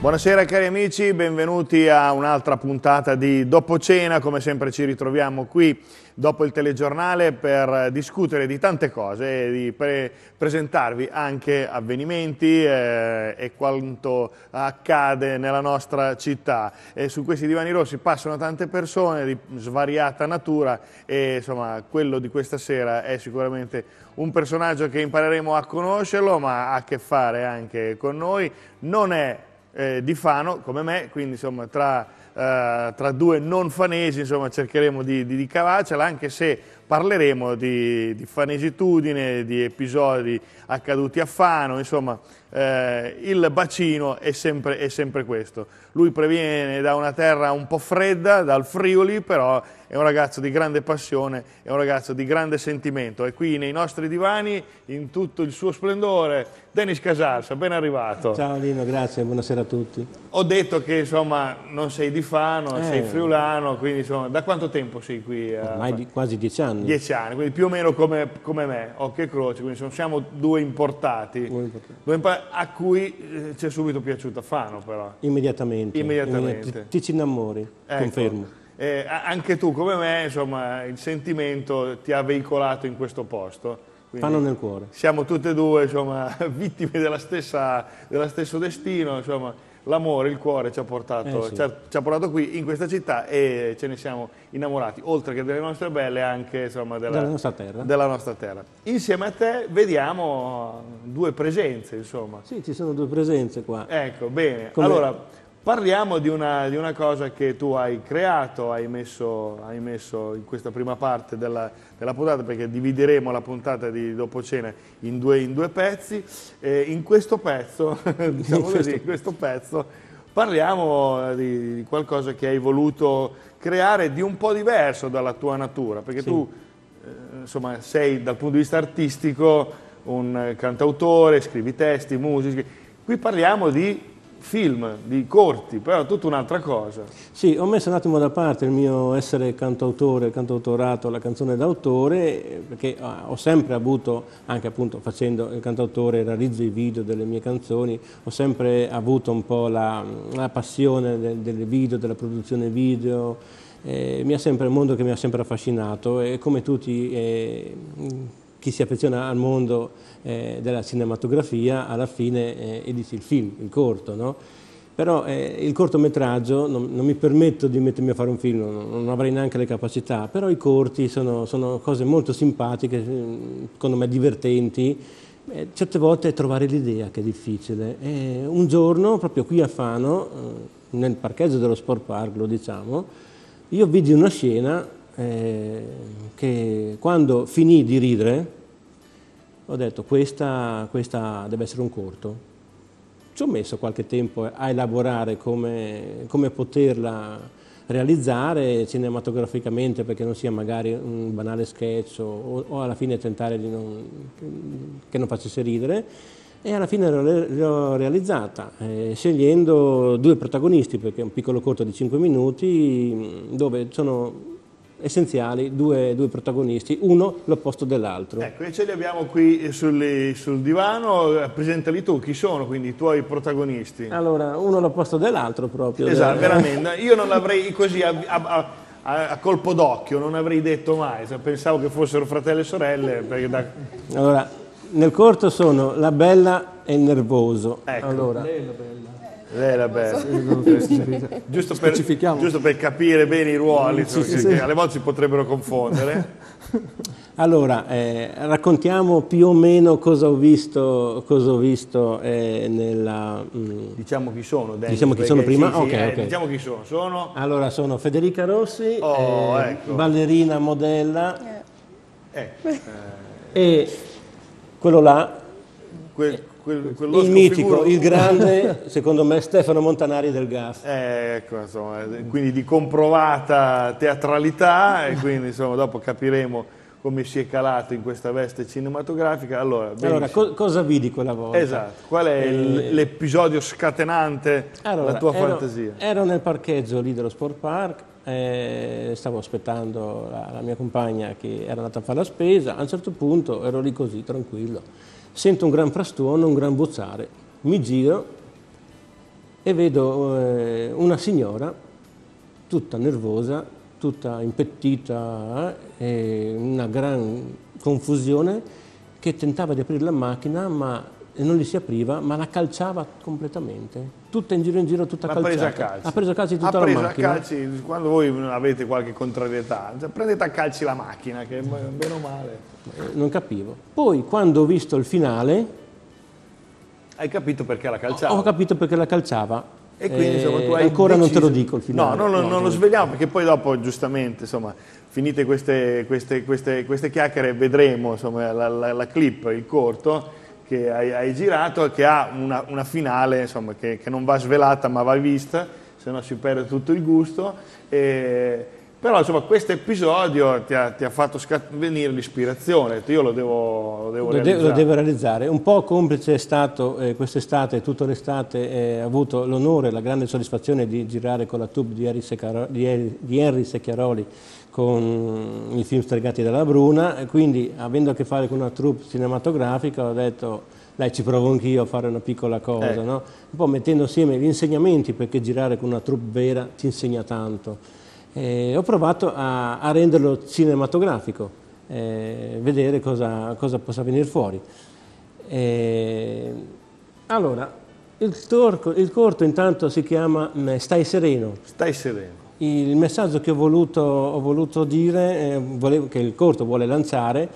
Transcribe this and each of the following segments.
Buonasera cari amici, benvenuti a un'altra puntata di Dopo Cena, come sempre ci ritroviamo qui dopo il telegiornale per discutere di tante cose e di pre presentarvi anche avvenimenti eh, e quanto accade nella nostra città. E su questi divani rossi passano tante persone di svariata natura e insomma quello di questa sera è sicuramente un personaggio che impareremo a conoscerlo ma ha a che fare anche con noi. Non è eh, di Fano come me, quindi insomma tra, eh, tra due non fanesi insomma, cercheremo di, di, di cavarcela, anche se parleremo di, di fanesitudine, di episodi accaduti a Fano, insomma eh, il bacino è sempre, è sempre questo. Lui previene da una terra un po' fredda, dal Friuli, però è un ragazzo di grande passione, è un ragazzo di grande sentimento. E qui nei nostri divani, in tutto il suo splendore, Denis Casalsa, ben arrivato. Ciao Lino, grazie, buonasera a tutti. Ho detto che insomma non sei di Fano, eh. sei friulano, quindi insomma, da quanto tempo sei qui? Ormai di, quasi dieci anni. Dieci anni, quindi più o meno come, come me, occhio e croce, quindi siamo due importati, due importati. Due a cui eh, ci è subito piaciuta Fano però. Immediatamente. Immediatamente. Ti, ti ci innamori, ecco. confermo. Eh, anche tu come me, insomma, il sentimento ti ha veicolato in questo posto. Quindi Fanno nel cuore. Siamo tutte e due insomma, vittime della stessa, dello stesso destino, insomma, l'amore, il cuore ci ha, portato, eh sì. ci, ha, ci ha, portato, qui in questa città e ce ne siamo innamorati, oltre che delle nostre belle, anche insomma, della, della, nostra della, nostra terra. Insieme a te vediamo due presenze, insomma. Sì, ci sono due presenze qua. Ecco, bene. Come... Allora, Parliamo di una, di una, cosa che tu hai creato, hai messo, hai messo in questa prima parte della, della, puntata, perché divideremo la puntata di dopo cena in due, in due pezzi. E in questo pezzo, diciamo così, in questo pezzo parliamo di, di, qualcosa che hai voluto creare di un po' diverso dalla tua natura, perché sì. tu eh, insomma, sei dal punto di vista artistico un cantautore, scrivi testi, musiche. Qui parliamo di film, di corti, però è tutta un'altra cosa. Sì, ho messo un attimo da parte il mio essere cantautore, cantautorato, la canzone d'autore, perché ah, ho sempre avuto, anche appunto facendo il cantautore, realizzo i video delle mie canzoni, ho sempre avuto un po' la, la passione del, del, video, della produzione video, eh, mi è sempre un mondo che mi ha sempre affascinato e come tutti eh, chi si affeziona al mondo eh, della cinematografia alla fine eh, editi il film, il corto, no? Però eh, il cortometraggio, non, non, mi permetto di mettermi a fare un film, non, non avrei neanche le capacità, però i corti sono, sono cose molto simpatiche, secondo me divertenti, eh, certe volte trovare l'idea che è difficile. E un giorno, proprio qui a Fano, eh, nel parcheggio dello Sport Park, lo diciamo, io vidi una scena eh, che quando finì di ridere ho detto questa, questa deve essere un corto. Ci ho messo qualche tempo a elaborare come, come poterla realizzare cinematograficamente perché non sia magari un banale sketch o, o alla fine tentare di non, che non facesse ridere e alla fine l'ho realizzata eh, scegliendo due protagonisti perché è un piccolo corto di 5 minuti dove sono essenziali, due, due protagonisti, uno l'opposto dell'altro. Ecco, e ce li abbiamo qui sul, sul divano, presentali tu, chi sono quindi i tuoi protagonisti? Allora, uno l'opposto dell'altro proprio. Esatto, veramente, io non l'avrei così a, a, a, a colpo d'occhio, non avrei detto mai, pensavo che fossero fratelli e sorelle. Da... Allora, nel corto sono la bella e il nervoso. Ecco. Allora, lei era bella. giusto, per, giusto per capire bene i ruoli, sì, sì, che, sì. alle volte si potrebbero confondere. Allora, eh, raccontiamo più o meno cosa ho visto, cosa ho visto eh, nella... Mm, diciamo chi sono, Dennis, Diciamo chi sono prima? Sì, okay, eh, okay. Diciamo chi sono. sono... Allora, sono Federica Rossi, oh, eh, ecco. ballerina, modella. Eh. E quello là... Que quel, il mitico, il grande, secondo me, Stefano Montanari del GAF. Eh, ecco, insomma, quindi di comprovata teatralità e quindi insomma, dopo capiremo come si è calato in questa veste cinematografica. Allora, allora co cosa vidi quella volta? Esatto, qual è eh, l'episodio scatenante allora, la tua ero, fantasia? Ero nel parcheggio lì dello Sport Park, eh, stavo aspettando la, la mia compagna che era andata a fare la spesa, a un certo punto ero lì così, tranquillo Sento un gran frastuono, un gran bozzare. Mi giro, e vedo eh, una signora tutta nervosa, tutta impettita, eh, una gran confusione che tentava di aprire la macchina ma non gli si apriva, ma la calciava completamente. Tutta in giro in giro, tutta calciata. presa a calci. Ha preso a calci tutta ha preso la macchina. A calci, quando voi avete qualche contrarietà, prendete a calci la macchina, che bene o male. Eh, non capivo. Poi quando ho visto il finale... Hai capito perché la calciava? Ho capito perché la calciava. E quindi insomma, tu hai ancora deciso... non te lo dico il finale. No, no, no non lo svegliamo perché poi dopo giustamente, insomma, finite queste, queste, queste, queste chiacchiere vedremo insomma, la, la, la clip, il corto che hai, hai girato e che ha una, una finale insomma, che, che, non va svelata ma va vista, se no si perde tutto il gusto. E, però insomma questo episodio ti ha, ti ha fatto venire l'ispirazione, io lo devo, lo devo lo realizzare. lo devo realizzare. Un po' complice è stato eh, quest'estate, tutta l'estate, eh, ho avuto l'onore la grande soddisfazione di girare con la tube di Henry Secchiaroli con i film stregati dalla Bruna, e quindi avendo a che fare con una troupe cinematografica ho detto dai ci provo anch'io a fare una piccola cosa, ecco. no? un po' mettendo assieme gli insegnamenti perché girare con una troupe vera ti insegna tanto. E ho provato a, a renderlo cinematografico, eh, vedere cosa, cosa, possa venire fuori. E, allora, il, torco, il corto intanto si chiama Stai sereno. Stai sereno. Il messaggio che ho voluto, ho voluto dire, eh, volevo, che il corto vuole lanciare,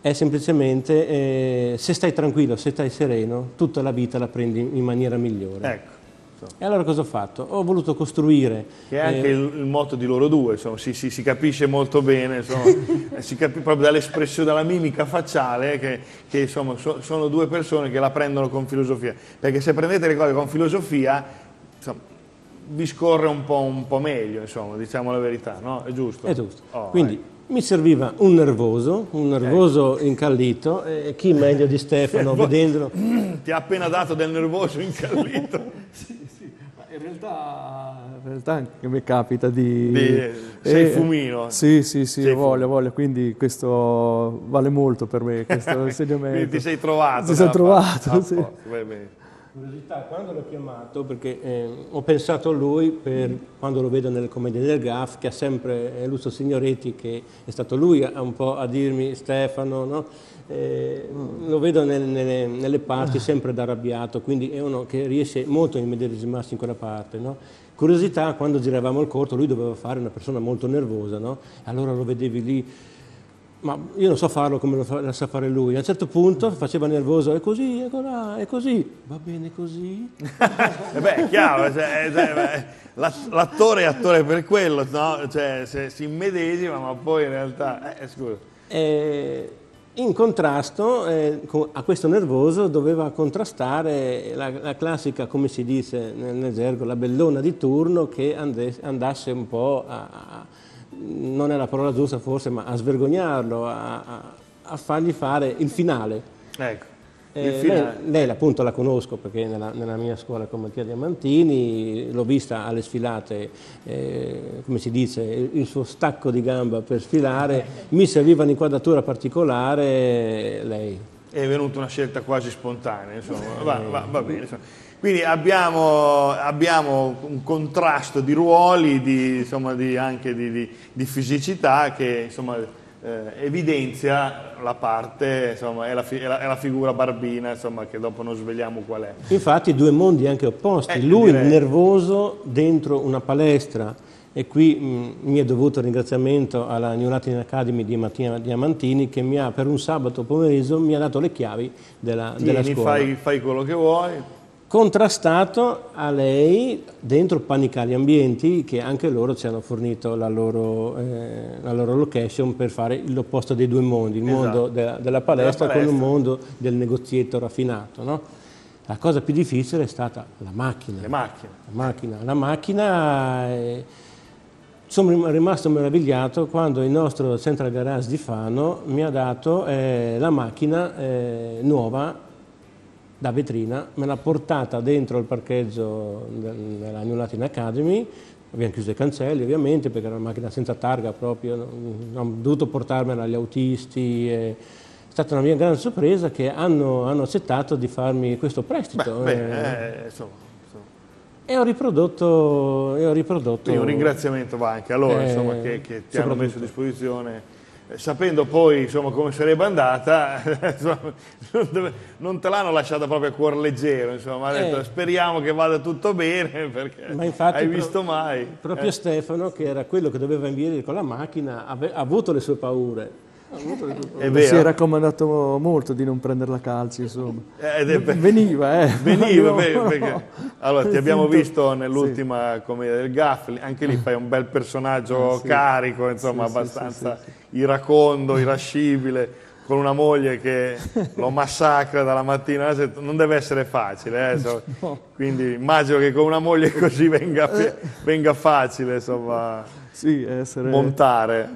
è semplicemente eh, se stai tranquillo, se stai sereno, tutta la vita la prendi in maniera migliore. Ecco. E allora cosa ho fatto? Ho voluto costruire... Che è anche eh, il, il, motto di loro due, insomma, si, si, si capisce molto bene, insomma, si capisce proprio dall'espressione, dalla mimica facciale, che, che insomma, so, sono due persone che la prendono con filosofia. Perché se prendete le cose con filosofia, insomma, vi scorre un po', un po', meglio, insomma, diciamo la verità, no? È giusto? È giusto. Oh, Quindi eh. mi serviva un nervoso, un nervoso ecco. incallito, e chi meglio di Stefano, vedendolo... Ti ha appena dato del nervoso incallito. sì, sì, ma in realtà, in realtà anche a me capita di... di sei eh, fumino. Sì, sì, sì, sei voglio, voglio, quindi questo vale molto per me, questo insegnamento. quindi ti sei trovato. Ti sei trovato, ah, sì. Bene. Curiosità, quando l'ho chiamato, perché eh, ho pensato a lui per quando lo vedo nelle commedie del GAF, che ha sempre, eh, Lucio Signoretti, che è stato lui a, un po' a dirmi Stefano, no? eh, lo vedo nelle, nelle, nelle, parti sempre da arrabbiato, quindi è uno che riesce molto a immedesimarsi in quella parte. No? Curiosità, quando giravamo il corto, lui doveva fare una persona molto nervosa, no? allora lo vedevi lì ma io non so farlo come lo, fa, lo sa fare lui. A un certo punto faceva nervoso, è così, è là, è così, va bene così. e beh, è chiaro, cioè, cioè, l'attore è attore per quello, no? Cioè, si immedesima, ma poi in realtà... Eh, scusa. E in contrasto eh, a questo nervoso doveva contrastare la, la classica, come si dice nel, gergo, la bellona di turno che andasse un po' a, a non è la parola giusta forse, ma a svergognarlo, a, a, a fargli fare il finale. Ecco. Eh, lei, lei, appunto la conosco perché nella, nella mia scuola con Mattia Diamantini l'ho vista alle sfilate, eh, come si dice, il, il, suo stacco di gamba per sfilare, mi serviva un'inquadratura particolare lei. È venuta una scelta quasi spontanea, insomma, va, va, va bene. Insomma. Quindi abbiamo, abbiamo, un contrasto di ruoli, di, insomma, di, anche di, di, fisicità che insomma, eh, evidenzia la parte, insomma, è la, è, la, è la, figura barbina insomma, che dopo non svegliamo qual è. Infatti due mondi anche opposti, eh, lui direi... nervoso dentro una palestra e qui mh, mi è dovuto ringraziamento alla New Latin Academy di Mattina Diamantini che mi ha per un sabato pomeriggio mi ha dato le chiavi della, Tieni, della scuola. Fai, fai quello che vuoi contrastato a lei dentro Panicali Ambienti che anche loro ci hanno fornito la loro, eh, la loro location per fare l'opposto dei due mondi, il esatto. mondo della, della, palestra della, palestra con il mondo del negozietto raffinato. No? La cosa più difficile è stata la macchina. Le macchine. La macchina, la macchina eh, sono rimasto meravigliato quando il nostro Central Garage di Fano mi ha dato eh, la macchina eh, nuova da vetrina, me l'ha portata dentro il parcheggio della New Latin Academy, abbiamo chiuso i cancelli ovviamente perché era una macchina senza targa proprio, ho dovuto portarmela agli autisti, è stata una mia grande sorpresa che hanno, hanno accettato di farmi questo prestito. Beh, beh, eh, insomma, E ho riprodotto... E ho riprodotto Quindi un ringraziamento va anche a loro, Eh, insomma, che, che ti hanno messo a disposizione. Eh, Sapendo poi insomma, come sarebbe andata, insomma, non te l'hanno lasciata proprio a cuor leggero, insomma, ha detto Eh. speriamo che vada tutto bene perché Ma infatti hai pro- visto mai. Proprio Eh. Stefano, che era quello che doveva inviare con la macchina, ave- ha avuto le sue paure. Si è raccomandato molto di non prendere la calci, insomma. Eh, ed è per- Veniva, eh. Veniva, No, beh, no. perché- allora ti abbiamo visto nell'ultima commedia del Gaff, anche lì fai un bel personaggio Ah, sì. carico, insomma, Sì, sì, abbastanza iracondo, irascibile, con una moglie che lo massacra dalla mattina alla sera, non deve essere facile, eh, insomma. quindi immagino che con una moglie così venga, venga facile, insomma, Sì, essere montare.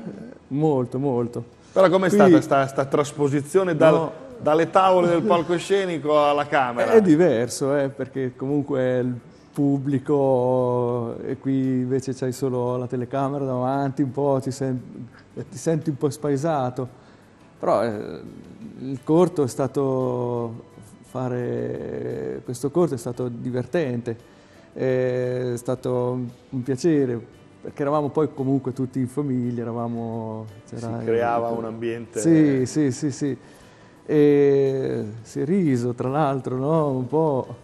molto, molto. Però com'è Quindi- stata sta, sta trasposizione dal- No. dalle tavole del palcoscenico alla camera? È diverso, eh, perché comunque pubblico e qui invece c'hai solo la telecamera davanti, un po' ti, sen- ti senti un po' spaesato. Però eh, il corto è stato fare questo corto è stato divertente, è stato un piacere perché eravamo poi comunque tutti in famiglia, eravamo Si creava un ambiente... Sì, sì, sì, sì. E si è riso, tra l'altro, no? Un po'.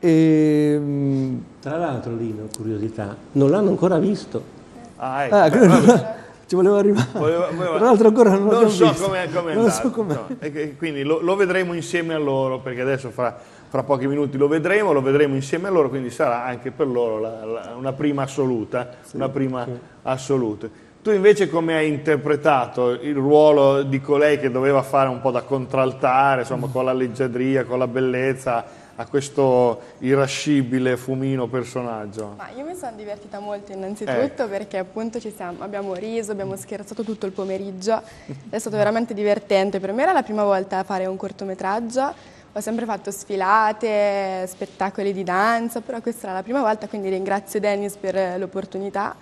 E, mm, Tra l'altro, Lino, curiosità, non l'hanno ancora visto. Ah, ecco. ah, vabbè. ci volevo arrivare. Voleva- voleva- Tra l'altro ancora non, non so visto. come è Non so com'è. E che- quindi lo, lo vedremo insieme a loro, perché adesso fra, fra pochi minuti lo vedremo, lo vedremo insieme a loro, quindi sarà anche per loro la- la- una prima assoluta. una prima assoluta. Tu invece come hai interpretato il ruolo di colei che doveva fare un po' da contraltare, insomma, con la leggiadria, con la bellezza, a questo irascibile fumino personaggio? Ma io mi sono divertita molto innanzitutto perché appunto ci siamo, abbiamo riso, abbiamo scherzato tutto il pomeriggio, è stato veramente divertente. Per me era la prima volta a fare un cortometraggio, ho sempre fatto sfilate, spettacoli di danza, però questa era la prima volta, quindi ringrazio Dennis per l'opportunità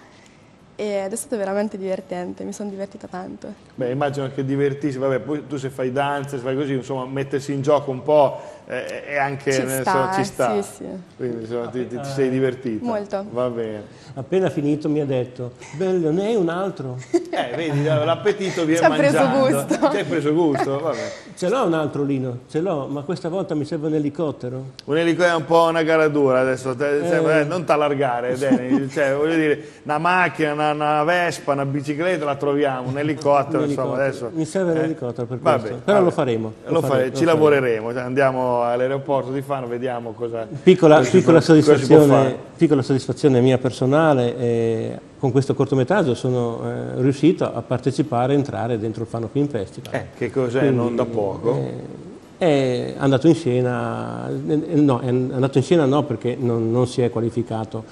ed è stato veramente divertente, mi sono divertita tanto. Beh, immagino che divertirsi, vabbè, poi tu se fai danze, se fai così, insomma, mettersi in gioco un po' eh, è anche, Ci sta, senso, ci sta. sì, sì. Quindi insomma, ti, ti- ti sei divertita. Molto. Va bene. Appena finito mi ha detto, bello, ne hai un altro? Eh, vedi, l'appetito viene Ci ha preso mangiando. gusto. Ci hai preso gusto, vabbè. Ce l'ho un altro Lino, ce l'ho, ma questa volta mi serve un elicottero. Un elicottero è un po' una gara dura adesso, te- Eh. cioè, eh, non t'allargare, Dani. cioè, voglio dire, una macchina, una, una Vespa, una bicicletta la troviamo, un elicottero, Un insomma, elicottero. adesso... Mi serve un eh, elicottero per vabbè, questo. Però vabbè. lo faremo, Lo lo fare- faremo, ci lo lavoreremo, cioè, andiamo all'aeroporto di Fano, vediamo cosa... Piccola, cosa piccola cosa può soddisfazione, fare. piccola soddisfazione mia personale, eh, con questo cortometraggio sono eh, riuscito a partecipare e entrare dentro il Fano Film Festival. Eh, che cos'è, Quindi, non da poco. eh, è andato in scena, eh, no, è andato in scena no perché non, non si è qualificato,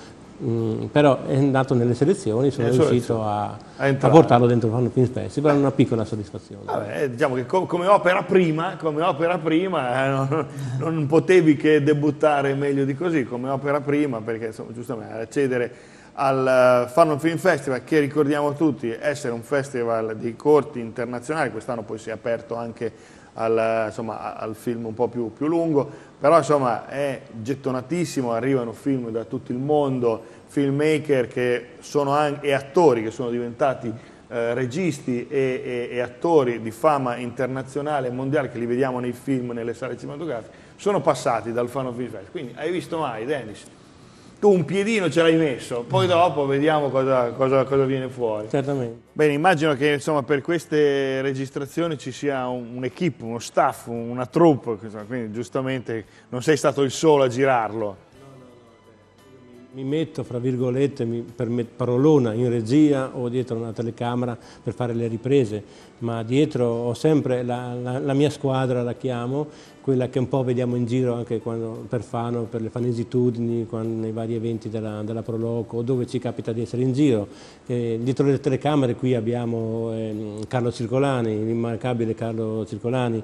mm, però è andato nelle selezioni, sono Nelle riuscito selezioni. a, A portarlo dentro il Fano Film Festival, è una piccola soddisfazione. Vabbè, diciamo che com- come opera prima, come opera prima eh, non, non potevi che debuttare meglio di così, come opera prima, perché insomma, giustamente accedere al eh, Fano Film Festival, che ricordiamo tutti essere un festival di corti internazionali, quest'anno poi si è aperto anche al, eh, insomma, al film un po' più, più lungo, però insomma è gettonatissimo, arrivano film da tutto il mondo, filmmaker che sono anche, e attori che sono diventati eh, registi e, e- e attori di fama internazionale e mondiale che li vediamo nei film, nelle sale cinematografiche, sono passati dal Fano Film Festival. Quindi hai visto mai, Dennis? Tu un piedino ce l'hai messo, poi dopo vediamo cosa, cosa- cosa viene fuori. Certamente. Bene, immagino che insomma, per queste registrazioni ci sia un- un'equipe, uno staff, una troupe, quindi giustamente non sei stato il solo a girarlo. Mi metto, fra virgolette, mi permet- parolona in regia o dietro una telecamera per fare le riprese, ma dietro ho sempre la, la- la mia squadra, la chiamo, quella che un po' vediamo in giro anche quando, per Fano, per le fanesitudini, quando- nei vari eventi della, della Proloco, dove ci capita di essere in giro. Eh, dietro le telecamere qui abbiamo ehm, Carlo Circolani, l'immancabile Carlo Circolani,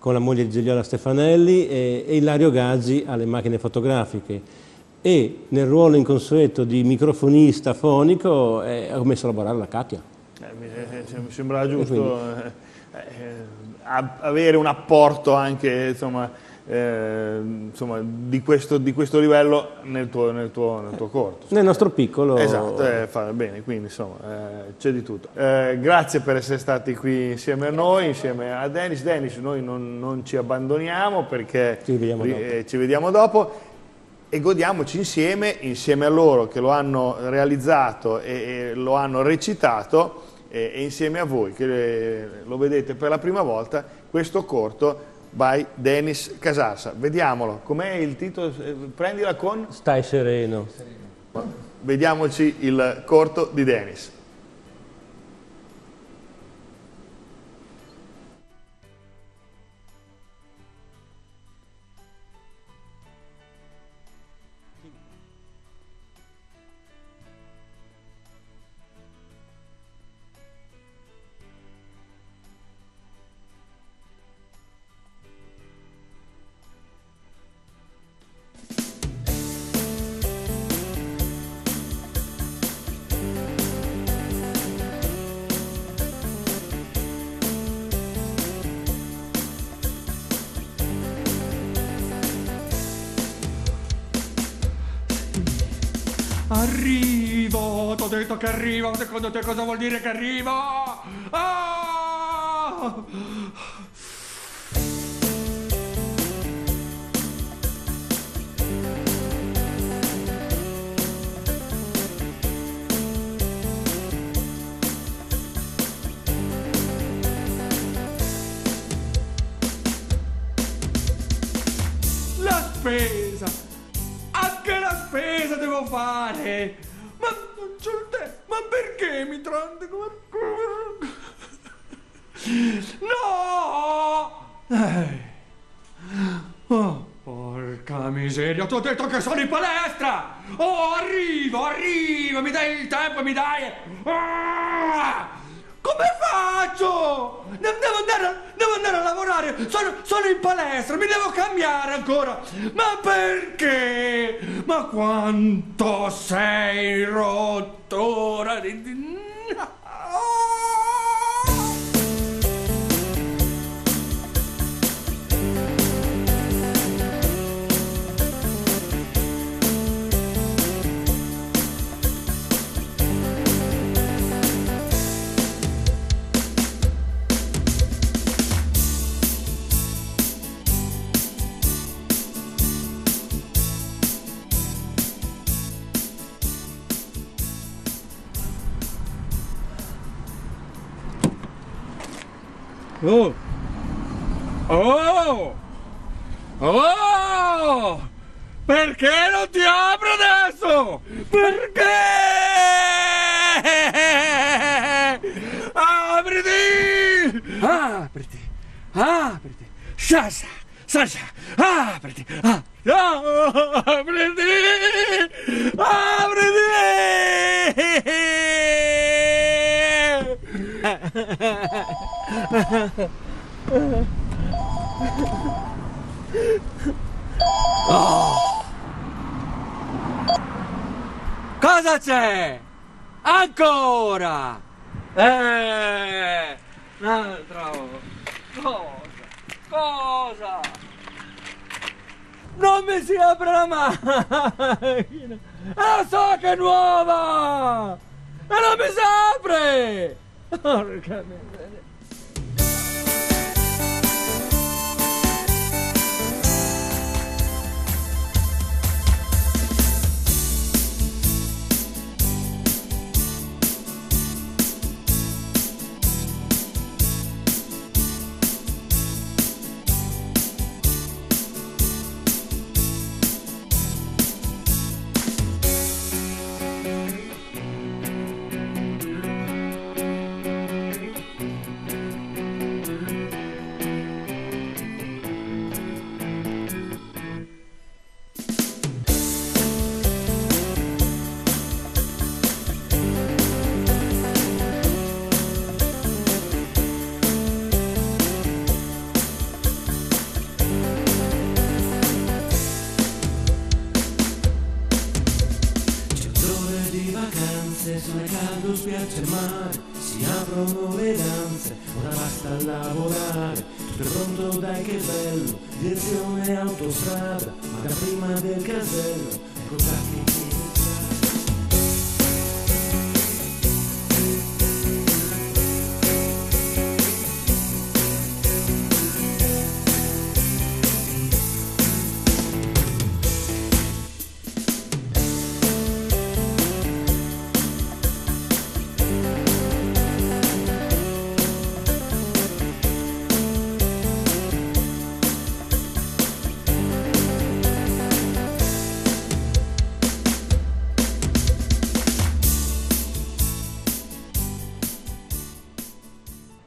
con la moglie di Gigliola Stefanelli e, e Ilario Gazzi alle macchine fotografiche e nel ruolo inconsueto di microfonista fonico eh, ho messo a lavorare la Katia. Eh, mi, eh, mi sembrava giusto eh, eh, a- avere un apporto anche insomma, eh, insomma, di, questo, di, questo, livello nel tuo, nel tuo, nel tuo corto. Nel nostro piccolo. Esatto, eh, fa bene, quindi insomma eh, c'è di tutto. Eh, grazie per essere stati qui insieme a noi, insieme a Dennis. Dennis, noi non, non ci abbandoniamo perché ci vediamo, eh, ci vediamo dopo e godiamoci insieme, insieme a loro che lo hanno realizzato e, e lo hanno recitato e, e, insieme a voi che lo vedete per la prima volta questo corto by Denis Casarsa. Vediamolo, com'è il titolo? Eh, prendila con? Stai sereno. Vediamoci il corto di Denis. T'ho detto che arrivo! Secondo te cosa vuol dire che arrivo? Ah! No! Eh. Oh, porca miseria, ti ho detto che sono in palestra! Oh, arrivo, arrivo, mi dai il tempo, mi dai... Ah! Come faccio? Devo andare, devo andare a lavorare, sono, sono, in palestra, mi devo cambiare ancora. Ma perché? Ma quanto sei rottura di... Oh! Oh! Oh! Perché non ti apro adesso? Perché? Apriti! Apriti! Apriti! Sasha! Sasha! Apriti! Ah, Oh. Cosa c'è? Ancora! Eh! Un'altra Cosa? Cosa? Non mi si apre la macchina! E lo so che è nuova! E non mi si apre! Porca sei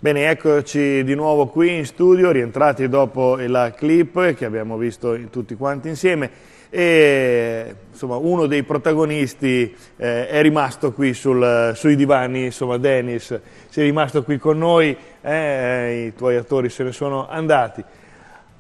Bene, eccoci di nuovo qui in studio, rientrati dopo la clip che abbiamo visto tutti quanti insieme e insomma uno dei protagonisti eh, è rimasto qui sul, sui divani, insomma Dennis, sei rimasto qui con noi, eh, i tuoi attori se ne sono andati.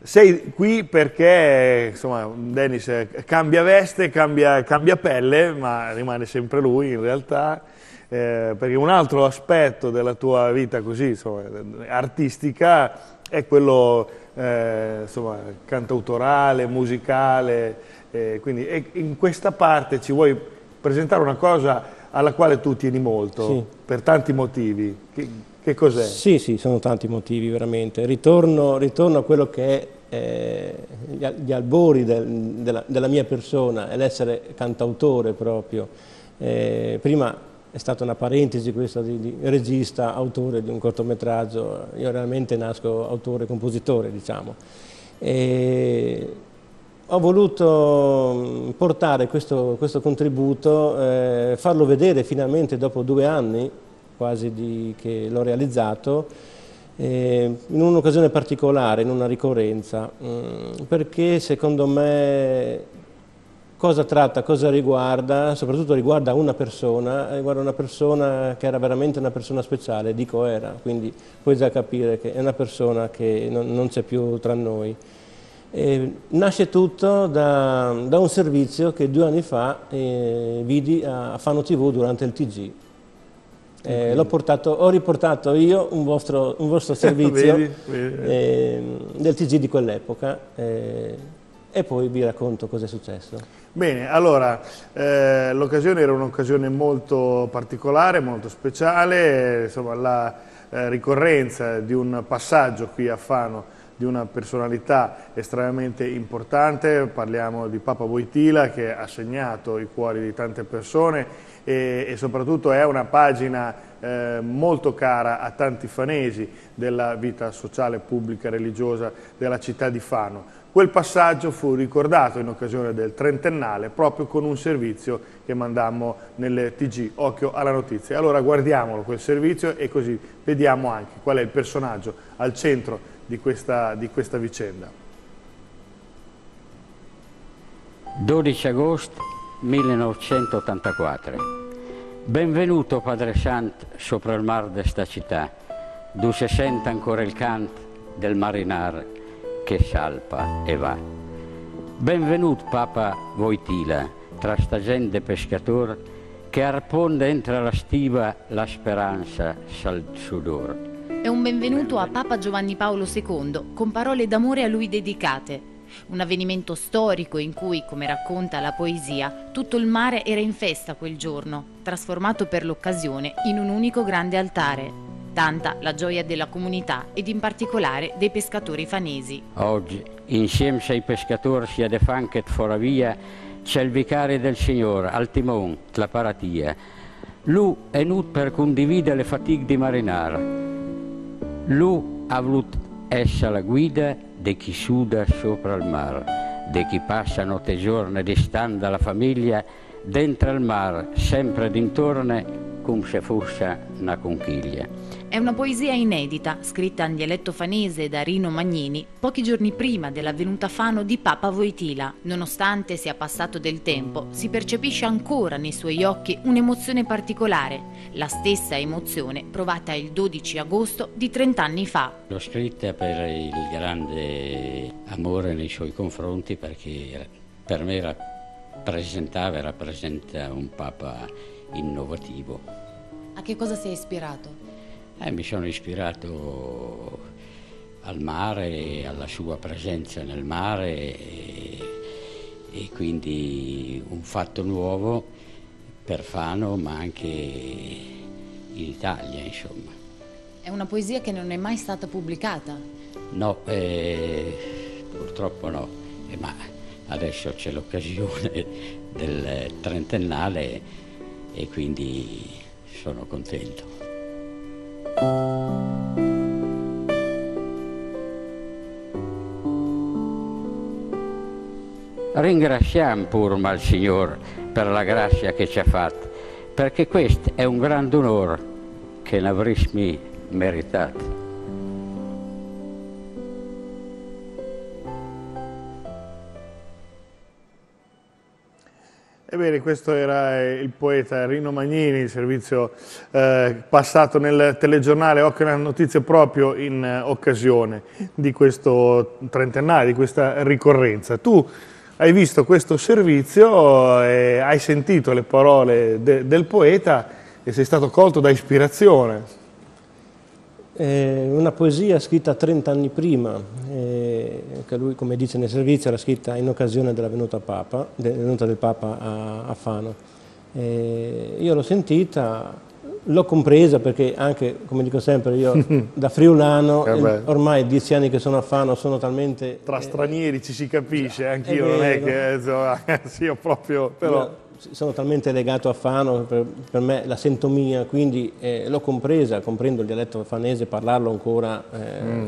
Sei qui perché insomma, Dennis cambia veste, cambia, cambia pelle, ma rimane sempre lui in realtà eh, perché un altro aspetto della tua vita così, insomma, artistica è quello eh, insomma, cantautorale, musicale, eh, quindi in questa parte ci vuoi presentare una cosa alla quale tu tieni molto, sì. per tanti motivi. Che, che cos'è? Sì, sì, sono tanti motivi veramente. Ritorno, ritorno a quello che è eh, gli, albori del, della, della, mia persona, l'essere cantautore proprio. Eh, prima è stata una parentesi questa di, di, regista, autore di un cortometraggio, io realmente nasco autore compositore diciamo. E ho voluto mm, portare questo, questo contributo, eh, farlo vedere finalmente dopo due anni quasi di, che l'ho realizzato, eh, in un'occasione particolare, in una ricorrenza, mh, mm, perché secondo me cosa tratta, cosa riguarda, soprattutto riguarda una persona, riguarda una persona che era veramente una persona speciale, dico era, quindi puoi già capire che è una persona che non, non c'è più tra noi. E nasce tutto da, da, un servizio che due anni fa eh, vidi a Fano TV durante il TG. Eh, portato, ho riportato io un vostro, un vostro servizio vedi, vedi. Eh, del TG di quell'epoca eh, e poi vi racconto cosa è successo. Bene, allora, eh, l'occasione era un'occasione molto particolare, molto speciale, insomma la eh, ricorrenza di un passaggio qui a Fano di una personalità estremamente importante, parliamo di Papa Boitila che ha segnato i cuori di tante persone e, e soprattutto è una pagina eh, molto cara a tanti fanesi della vita sociale, pubblica, religiosa della città di Fano. Quel passaggio fu ricordato in occasione del trentennale proprio con un servizio che mandammo nelle TG, occhio alla notizia. Allora guardiamolo quel servizio e così vediamo anche qual è il personaggio al centro di questa, di questa vicenda. 12 agosto 1984. Benvenuto Padre Sant sopra il mar d'esta città, dove sente ancora il canto del marinare che salpa e va. Benvenuto Papa Voitila, tra sta gente pescator, che arponde entra la stiva la speranza sal sudor. È un benvenuto a Papa Giovanni Paolo II, con parole d'amore a lui dedicate. Un avvenimento storico in cui, come racconta la poesia, tutto il mare era in festa quel giorno, trasformato per l'occasione in un unico grande altare, tanta la gioia della comunità ed in particolare dei pescatori fanesi. Oggi, insieme ai pescatori sia de Fanket Foravia, c'è il vicario del Signore al timone, la paratia. Lui è venuto per condividere le fatiche di marinare. Lui ha voluto essere la guida di chi suda sopra il mare, di chi passa notte giorno distante dalla famiglia, dentro il mare, sempre d'intorno, come se fosse una conchiglia. È una poesia inedita, scritta in dialetto fanese da Rino Magnini pochi giorni prima dell'avvenuta Fano di Papa Voitila. Nonostante sia passato del tempo, si percepisce ancora nei suoi occhi un'emozione particolare, la stessa emozione provata il 12 agosto di 30 anni fa. L'ho scritta per il grande amore nei suoi confronti perché per me rappresentava e rappresenta un Papa innovativo. A che cosa si è ispirato? Eh, mi sono ispirato al mare, alla sua presenza nel mare e, e quindi un fatto nuovo per Fano ma anche in Italia insomma. È una poesia che non è mai stata pubblicata? No, eh, purtroppo no, eh, ma adesso c'è l'occasione del trentennale e quindi sono contento. Ringraziamo purma il Signore per la grazia che ci ha fatto, perché questo è un grande onore che ne avresti meritato. Ebbene, questo era il poeta Rino Magnini, servizio eh, passato nel telegiornale Occhio Notizie proprio in eh, occasione di questo trentennale, di questa ricorrenza. Tu hai visto questo servizio, eh, hai sentito le parole de del poeta e sei stato colto da ispirazione. Eh, una poesia scritta 30 anni prima, eh, che lui, come dice nel servizio, era scritta in occasione della venuta, Papa, della venuta del Papa a, a Fano. Io l'ho sentita, l'ho compresa perché anche, come dico sempre, io da friulano, eh ormai dieci anni che sono a Fano, sono talmente... Tra stranieri ci si capisce, anch'io non è che... Insomma, sì, io proprio... Però... Sono talmente legato a Fano, per, per me la sento mia, quindi eh, l'ho compresa, comprendo il dialetto fanese, parlarlo ancora, eh, mm.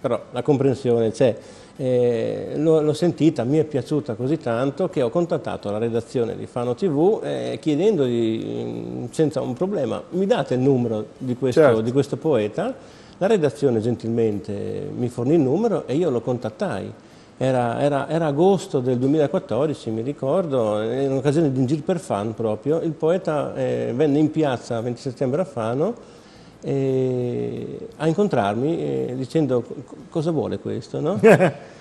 però la comprensione c'è. Eh, l'ho sentita, mi è piaciuta così tanto che ho contattato la redazione di Fano TV eh, chiedendogli senza un problema, mi date il numero di questo, certo. di questo poeta? La redazione gentilmente mi fornì il numero e io lo contattai era, era, era, agosto del 2014, mi ricordo, in occasione di un giro per fan proprio, il poeta eh, venne in piazza il 20 settembre a Fano eh, a incontrarmi eh, dicendo cosa vuole questo, no?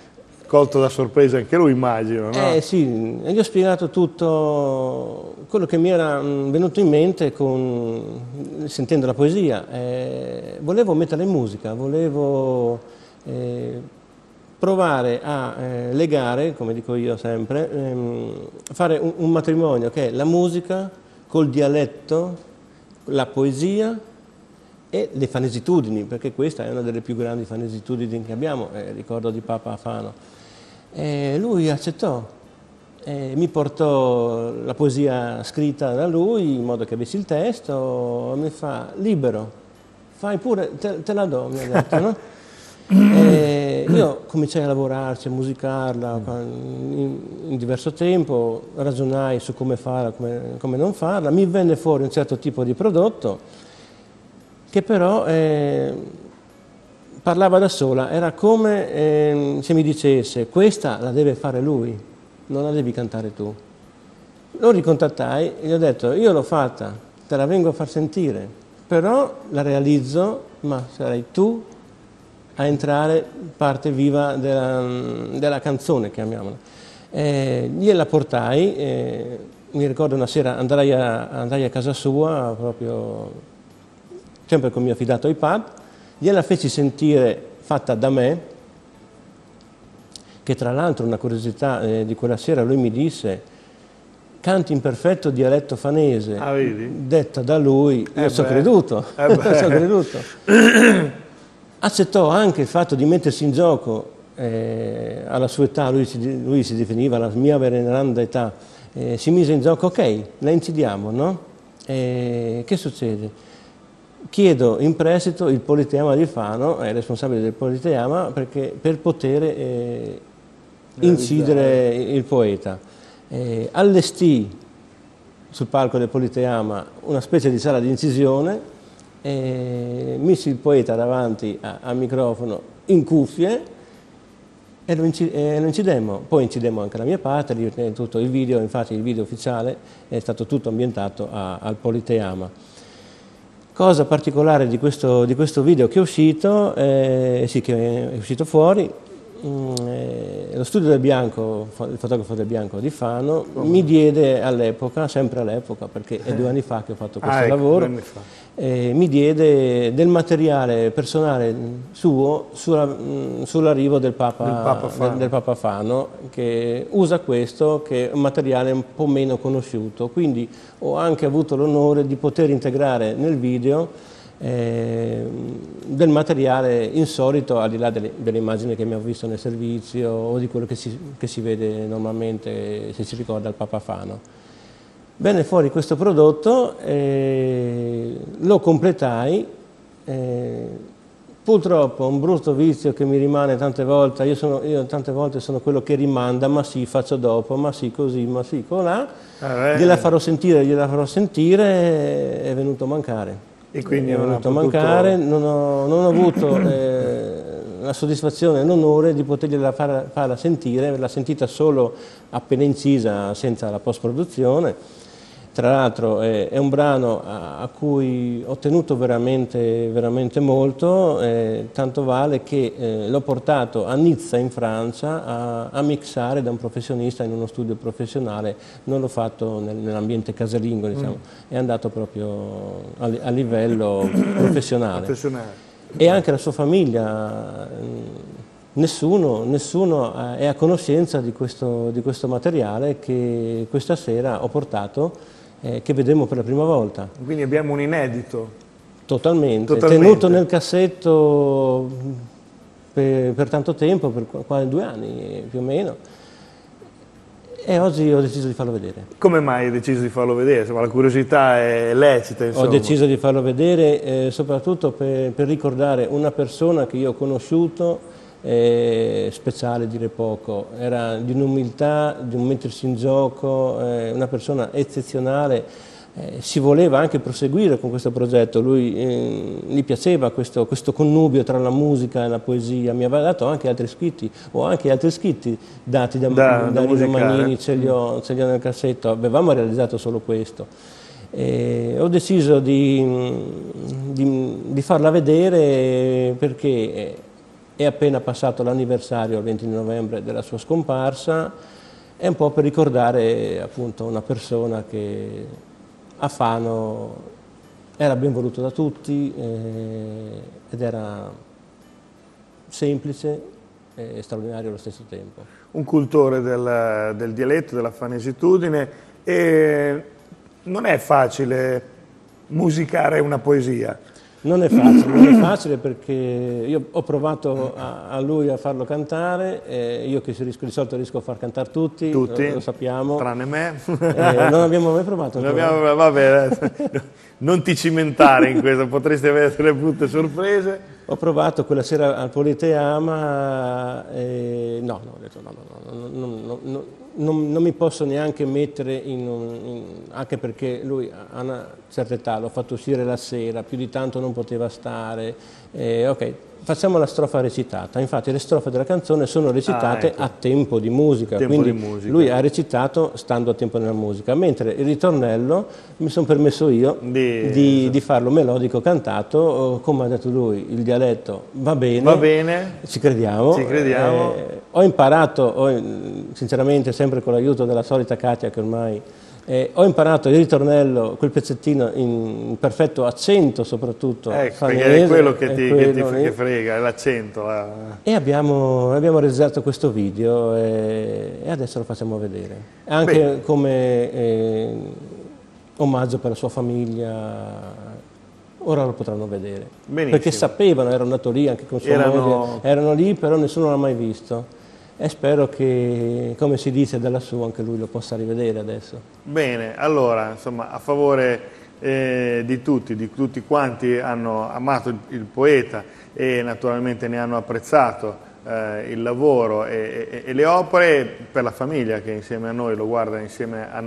Colto da sorpresa anche lui immagino, no? Eh sì, gli ho spiegato tutto quello che mi era mm, venuto in mente con, sentendo la poesia. Eh, volevo metterla in musica, volevo eh, provare a eh, legare, come dico io sempre, ehm, fare un, un, matrimonio che è la musica col dialetto, la poesia e le fanesitudini, perché questa è una delle più grandi fanesitudini che abbiamo, eh, ricordo di Papa Afano. E lui accettò, e mi portò la poesia scritta da lui in modo che avessi il testo, mi fa libero, fai pure, te, te la do, mi ha detto, no? E io cominciai a lavorarci, a musicarla in, in, diverso tempo, ragionai su come farla, come, come, non farla, mi venne fuori un certo tipo di prodotto che però eh, parlava da sola, era come eh, se mi dicesse questa la deve fare lui, non la devi cantare tu. Lo ricontattai e gli ho detto io l'ho fatta, te la vengo a far sentire, però la realizzo, ma sarai tu a entrare parte viva della, della canzone, chiamiamola. Eh, gliela portai, eh, mi ricordo una sera andai a, andai a casa sua, proprio sempre con il mio fidato iPad, gliela feci sentire fatta da me, che tra l'altro una curiosità eh, di quella sera lui mi disse canti in perfetto dialetto fanese, ah, detta da lui, io eh so creduto, eh creduto. accettò anche il fatto di mettersi in gioco eh, alla sua età, lui si, lui si, definiva la mia veneranda età, eh, si mise in gioco, ok, la incidiamo, no? Eh, che succede? Chiedo in prestito il Politeama di Fano, è responsabile del Politeama, perché, per poter eh, incidere il poeta. Eh, allestì sul palco del Politeama una specie di sala di incisione e missi il poeta davanti al microfono in cuffie e lo, incidemmo. Poi incidemmo anche la mia parte, tutto il video, infatti il video ufficiale è stato tutto ambientato a, al Politeama. Cosa particolare di questo, di questo, video che è uscito, eh, sì che è uscito fuori, mm, eh, lo studio del Bianco, il fotografo del Bianco di Fano, mi diede all'epoca, sempre all'epoca, perché è due anni fa che ho fatto questo ah, ecco, lavoro, eh, mi diede del materiale personale suo mm, sull'arrivo del Papa, del, Papa del, del Papa Fano, che usa questo, che è un materiale un po' meno conosciuto. Quindi ho anche avuto l'onore di poter integrare nel video eh, del materiale insolito al di là delle, delle, immagini che abbiamo visto nel servizio o di quello che si, che si vede normalmente se si ricorda il Papa Fano. Venne fuori questo prodotto, eh, lo completai, eh, purtroppo un brutto vizio che mi rimane tante volte, io, sono, io, tante volte sono quello che rimanda, ma sì, faccio dopo, ma sì, così, ma sì, colà, ah, gliela farò sentire, gliela farò sentire, è venuto a mancare. E quindi è venuto a mancare, non ho, non ho avuto eh, la soddisfazione e l'onore di potergliela farla, farla sentire, l'ha sentita solo appena incisa senza la post-produzione tra l'altro è, è, un brano a, a, cui ho tenuto veramente, veramente molto, eh, tanto vale che eh, l'ho portato a Nizza in Francia a, a, mixare da un professionista in uno studio professionale, non l'ho fatto nel, nell'ambiente casalingo, diciamo, mm. è andato proprio a, a livello professionale. professionale. E anche la sua famiglia, nessuno, nessuno è a conoscenza di questo, di questo materiale che questa sera ho portato eh, che vedremo per la prima volta. Quindi abbiamo un inedito. Totalmente, Totalmente. tenuto nel cassetto per, per, tanto tempo, per quasi due anni più o meno. E oggi ho deciso di farlo vedere. Come mai hai deciso di farlo vedere? Insomma, la curiosità è lecita. Insomma. Ho deciso di farlo vedere eh, soprattutto per, per ricordare una persona che io ho conosciuto eh, speciale dire poco, era di un'umiltà, di un mettersi in gioco, eh, una persona eccezionale, eh, si voleva anche proseguire con questo progetto, lui eh, gli piaceva questo, questo, connubio tra la musica e la poesia, mi aveva dato anche altri scritti, o anche altri scritti dati da, da, da Rino Magnini, ce li, ho, ce li ho nel cassetto, avevamo realizzato solo questo. Eh, ho deciso di, di, di, farla vedere perché è appena passato l'anniversario, il 20 novembre, della sua scomparsa, è un po' per ricordare appunto una persona che a Fano era ben voluto da tutti eh, ed era semplice e straordinario allo stesso tempo. Un cultore del, del dialetto, della fanesitudine e non è facile musicare una poesia. Non è facile, non è facile perché io ho provato a, a lui a farlo cantare, eh, io che riesco, di solito riesco a far cantare tutti, tutti lo, lo sappiamo. Tranne me. Eh, non abbiamo mai provato. Non, abbiamo, vabbè, non ti cimentare in questo, potresti avere delle brutte sorprese. Ho provato quella sera al Politeama, e no, no, ho detto no, no, no, no non, non, mi posso neanche mettere in, un, in, anche perché lui a una certa età l'ho fatto uscire la sera, più di tanto non poteva stare, eh, ok, facciamo la strofa recitata, infatti le strofe della canzone sono recitate ah, ecco. a tempo di musica, tempo quindi di musica. lui ha recitato stando a tempo nella musica, mentre il ritornello mi sono permesso io di, di, di, farlo melodico cantato, come ha detto lui, il dialetto va bene, va bene. ci crediamo, ci crediamo. Eh, ho imparato, ho, sinceramente sempre con l'aiuto della solita Katia che ormai eh, ho imparato il ritornello, quel pezzettino in perfetto accento soprattutto. Ecco, perché è quello che ti, quello che ti che frega, è l'accento. La... E abbiamo, abbiamo, realizzato questo video e, e, adesso lo facciamo vedere. Anche Bene. come eh, omaggio per la sua famiglia, ora lo potranno vedere. Benissimo. Perché sapevano, erano andati lì anche con sua erano... moglie, erano lì però nessuno l'ha mai visto e spero che, come si dice da lassù, anche lui lo possa rivedere adesso. Bene, allora, insomma, a favore eh, di tutti, di tutti quanti hanno amato il, poeta e naturalmente ne hanno apprezzato eh, il lavoro e, e, e, le opere, per la famiglia che insieme a noi lo guarda insieme a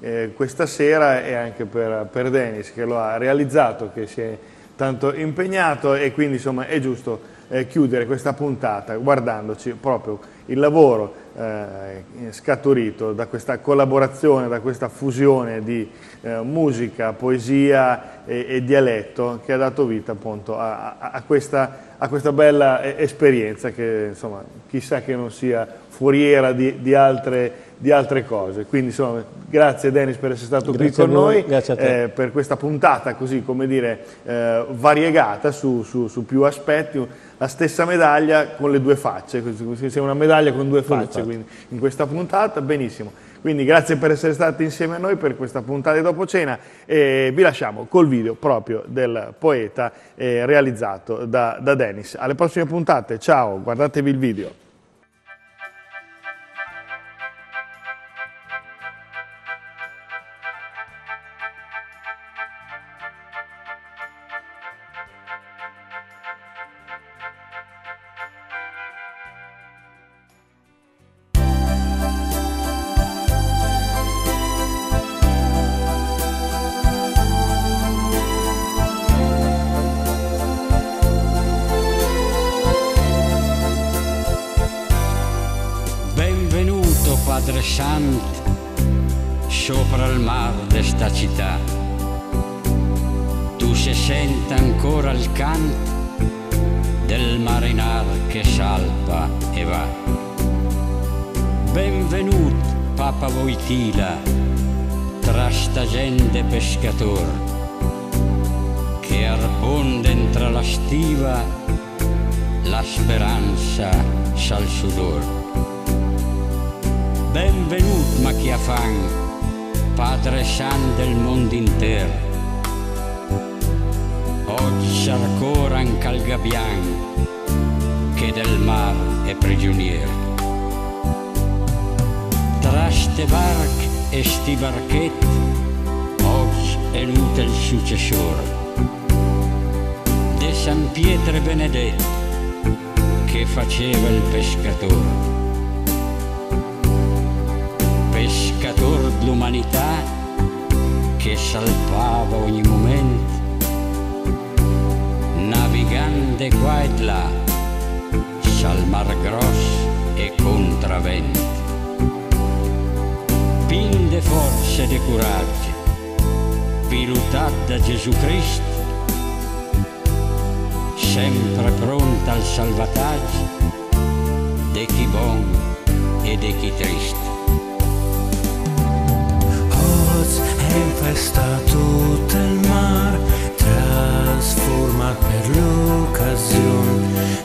eh, questa sera e anche per, per Denis che lo ha realizzato, che si è tanto impegnato e quindi insomma è giusto eh, chiudere questa puntata guardandoci proprio il lavoro eh, scaturito da questa collaborazione, da questa fusione di eh, musica, poesia e, e, dialetto che ha dato vita appunto a, a, a, questa, a questa, bella esperienza che insomma chissà che non sia foriera di, di altre di altre cose. Quindi insomma, grazie Denis per essere stato Grazie qui con noi, eh, per questa puntata così come dire eh, variegata su, su- su più aspetti, la stessa medaglia con le due facce, sia una medaglia con due facce quindi, in questa puntata, benissimo. Quindi grazie per essere stati insieme a noi per questa puntata di dopo cena e vi lasciamo col video proprio del poeta eh, realizzato da, da Denis. Alle prossime puntate, ciao, guardatevi il video. Voitila tra sta gente pescator che arbonde entra la stiva la speranza sal sudor. Benvenut Machiafan, Padre San del mondo intero. Oggi ancora in Calgabian, che del mar è prigioniero. Tra ste barc e sti barchetti, oggi è il successore. De San Pietro Benedetto, che faceva il pescatore pescator dell'umanità che salpava ogni momento, navigante qua e là, sal mar grosso e contravento. Pinde forze de coraggio, pilotat da Gesù Cristo, sempre pronta al salvataggio de chi bon e de chi triste. Oggi è in festa tutto il mar, trasformat per l'occasione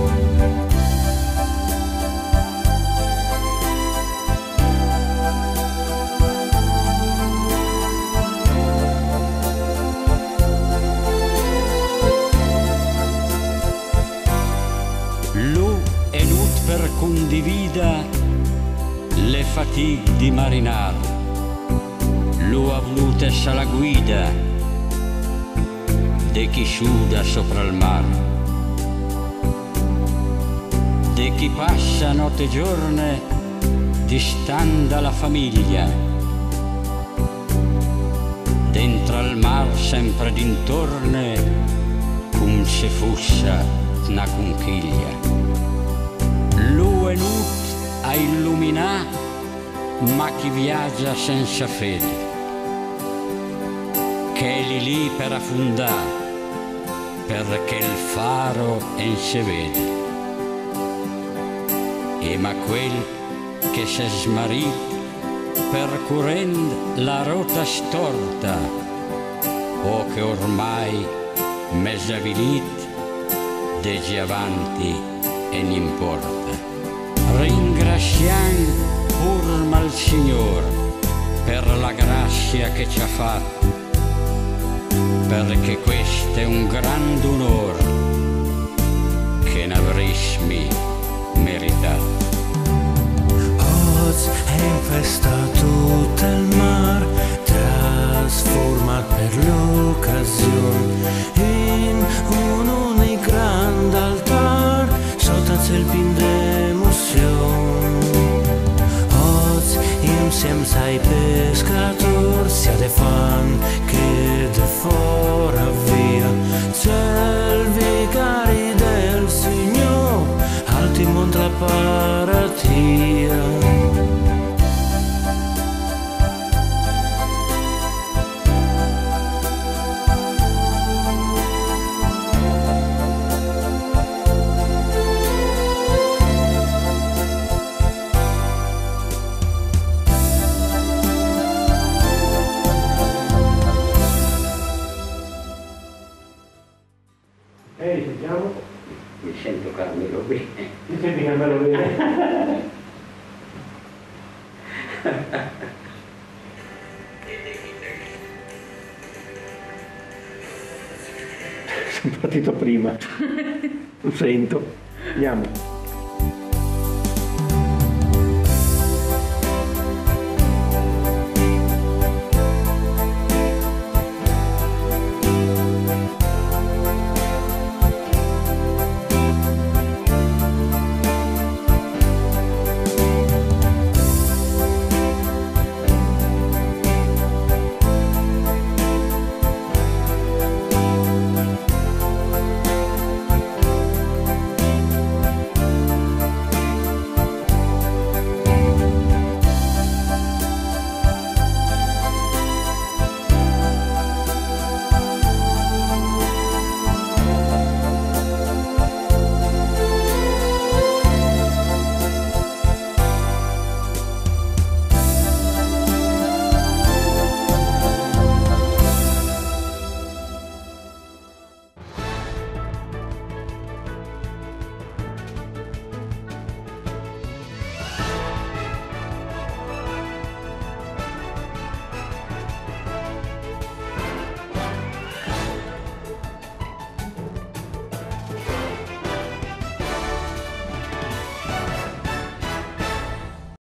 le fatiche di marinar. Lu ha essere la guida de chi suda sopra il mare. De chi passa notte e giorno distanda la famiglia. Dentro al mar sempre d'intorno come se fosse una conchiglia. Lu è nut a illuminare, ma chi viaggia senza fede, che è lì lì per affondare, perché il faro non si vede. E ma quel che si è smarrito percorrendo la rotta storta, o che ormai mesabilit degi avanti e n'importa. Ringraziamo pur al Signore per la grazia che ci ha fatto, perché questo è un grande onore che ne avresti meritato. Oggi è in festa tutto il mar, trasformat per l'occasione in un unico grande altar, sotto il ciel Siamo sai pescatori sia de fan che de fora via. C'è il vicari del signor al timon tra paratia.